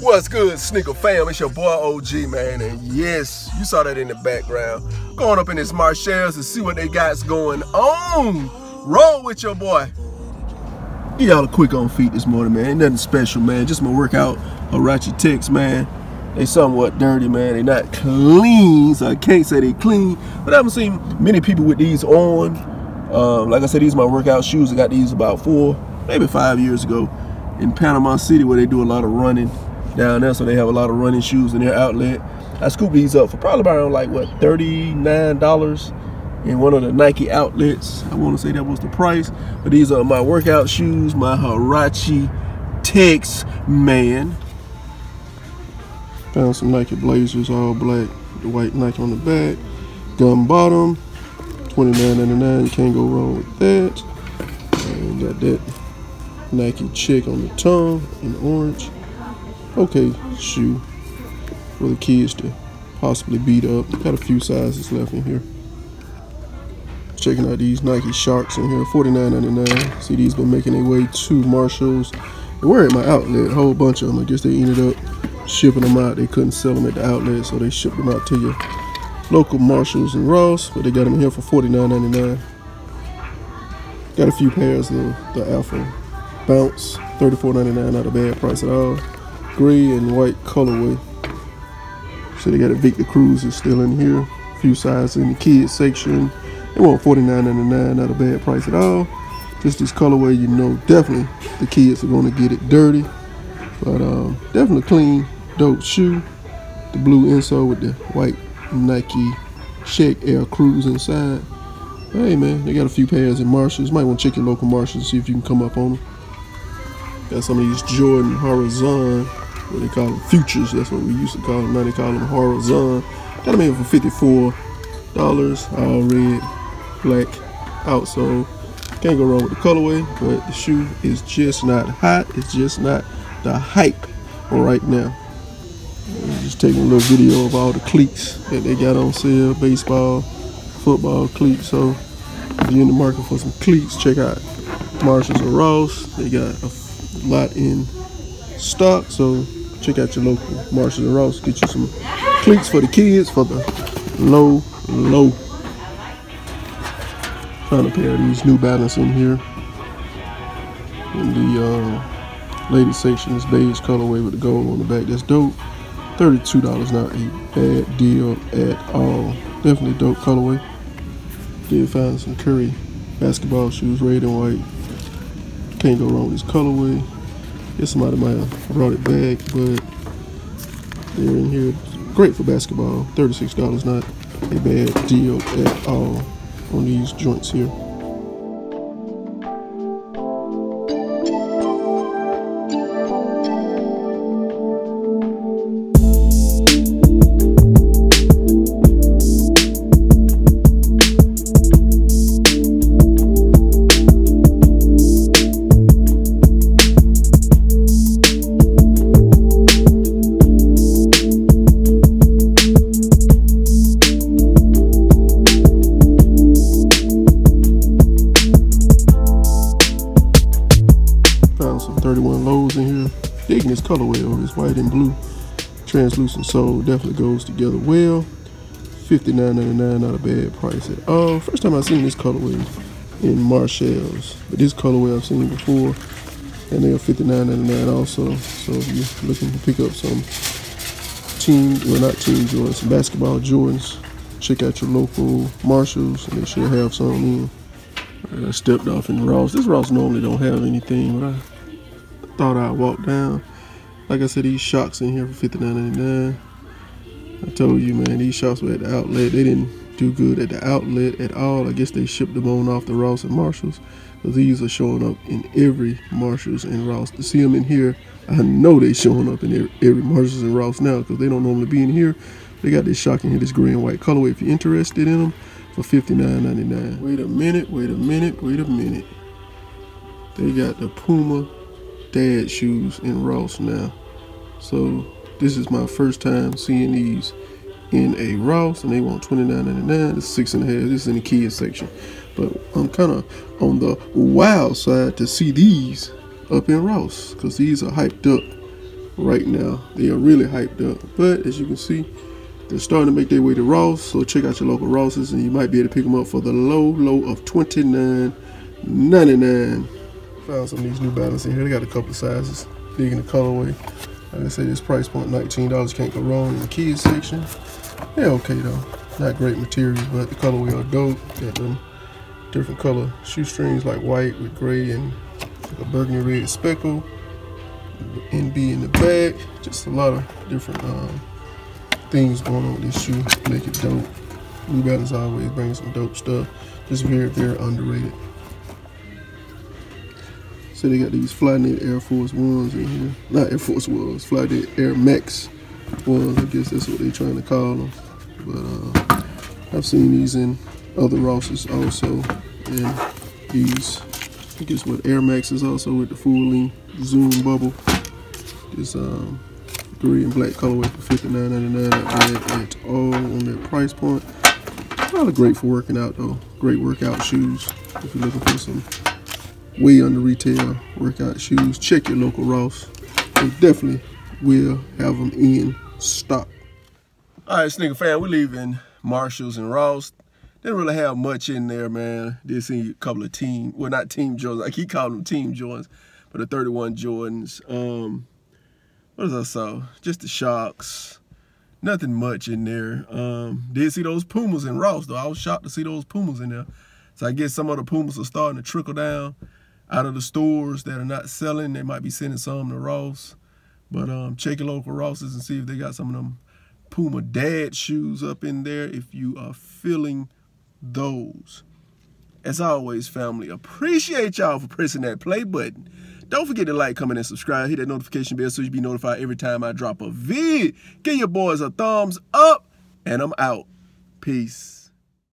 What's good, sneaker fam? It's your boy OG, man. And yes, you saw that in the background. Going up in this Marshalls to see what they got's going on. Roll with your boy. Y'all a quick on feet this morning, man. Ain't nothing special, man. Just my workout. Huarache Techs, man. They somewhat dirty, man. They not clean, so I can't say they clean. But I haven't seen many people with these on. Um, like I said, these are my workout shoes. I got these about four, maybe five years ago in Panama City where they do a lot of running down there, so they have a lot of running shoes in their outlet. I scooped these up for probably around like what $39 in one of the Nike outlets. I want to say that was the price, but these are my workout shoes, my Huarache Techs, man. Found some Nike Blazers, all black, the white Nike on the back, gum bottom, $29.99. You can't go wrong with that. And got that Nike check on the tongue in orange okay shoe for the kids to possibly beat up. Got a few sizes left in here. Checking out these Nike Shox in here, $49.99. See these been making their way to Marshalls. They were at my outlet, a whole bunch of them. I guess they ended up shipping them out. They couldn't sell them at the outlet, so they shipped them out to your local Marshalls and Ross, but they got them here for $49.99. Got a few pairs of the Alpha Bounce, $34.99, not a bad price at all gray and white colorway. So they got a Victor Cruiser still in here. A few sizes in the kids section. They want $49.99, not a bad price at all. Just this colorway, you know definitely the kids are gonna get it dirty. But um, definitely clean, dope shoe. The blue insole with the white Nike Check Air Cruise inside. Hey man, they got a few pairs in Marshalls. Might want to check your local Marshalls see if you can come up on them. Got some of these Jordan Horizon what they call them futures. That's what we used to call them. Now they call them horizon. Got them in for fifty-four dollars. All red, black outsole. Can't go wrong with the colorway, but the shoe is just not hot. It's just not the hype right now. Just taking a little video of all the cleats that they got on sale. Baseball, football cleats. So if you're in the market for some cleats, check out Marshalls or Ross. They got a lot in stock. So check out your local Marshalls and Ross. Get you some cleats for the kids for the low, low. Found a pair of these New Balance in here. In the uh, ladies section, this beige colorway with the gold on the back. That's dope. $32 not a bad deal at all. Definitely dope colorway. Did find some Curry basketball shoes, red and white. Can't go wrong with this colorway. Somebody might have brought it back, but they're in here. Great for basketball. $36, not a bad deal at all on these joints here. Colorway over this white and blue translucent sole. Definitely goes together well. $59.99, not a bad price at all. First time I've seen this colorway in Marshalls. But this colorway I've seen before. And they're $59.99 also. So if you're looking to pick up some team, well not team Jordans, some basketball Jordans, check out your local Marshalls and they should have some in. I stepped off in the Ross. This Ross normally don't have anything, but I thought I'd walk down. Like I said, these Shox in here for $59.99. I told you, man, these Shox were at the outlet. They didn't do good at the outlet at all. I guess they shipped them on off the Ross and Marshalls. But these are showing up in every Marshalls and Ross. To see them in here, I know they showing up in every, every Marshalls and Ross now because they don't normally be in here. They got this shock in here, this gray and white colorway. If you're interested in them, for $59.99. Wait a minute, wait a minute, wait a minute. They got the Puma dad shoes in Ross now. So this is my first time seeing these in a Ross and they want $29.99. It's six and a half. This is in the kids section. But I'm kind of on the wild side to see these up in Ross because these are hyped up right now. They are really hyped up. But as you can see, they're starting to make their way to Ross. So check out your local Rosses and you might be able to pick them up for the low, low of $29.99. Found some of these New Balance in here. They got a couple sizes. Big in the colorway. Like I say, this price point, $19. Can't go wrong in the kids section. Yeah, okay though. Not great materials, but the colorway are dope. Got them different color shoestrings like white with gray and like a burgundy red speckle. NB in the back. Just a lot of different um, things going on with this shoe. Make it dope. New Balance always brings some dope stuff. Just very, very underrated. So they got these Flyknit Air Force Ones in here. Not Air Force Ones, Flyknit Air Max ones. I guess that's what they're trying to call them. But uh, I've seen these in other Rosses also. And these, I guess what Air Maxes also with the full length zoom bubble. This um, gray and black colorway for $59.99 at all on that price point. Probably great for working out though. Great workout shoes if you're looking for some way under retail workout shoes. Check your local Ross. They definitely will have them in stock. All right, sneaker fan, we're leaving Marshalls and Ross. Didn't really have much in there, man. Did see a couple of team, well, not team Jordans. I keep calling them team Jordans, but the 31 Jordans. Um, what else I saw? Just the Shox. Nothing much in there. Um, did see those Pumas in Ross, though. I was shocked to see those Pumas in there. So I guess some of the Pumas are starting to trickle down out of the stores that are not selling. They might be sending some to Ross. But um, check your local Rosses and see if they got some of them Puma dad shoes up in there if you are feeling those. As always, family, appreciate y'all for pressing that play button. Don't forget to like, comment, and subscribe. Hit that notification bell so you be notified every time I drop a vid. Give your boys a thumbs up, and I'm out. Peace.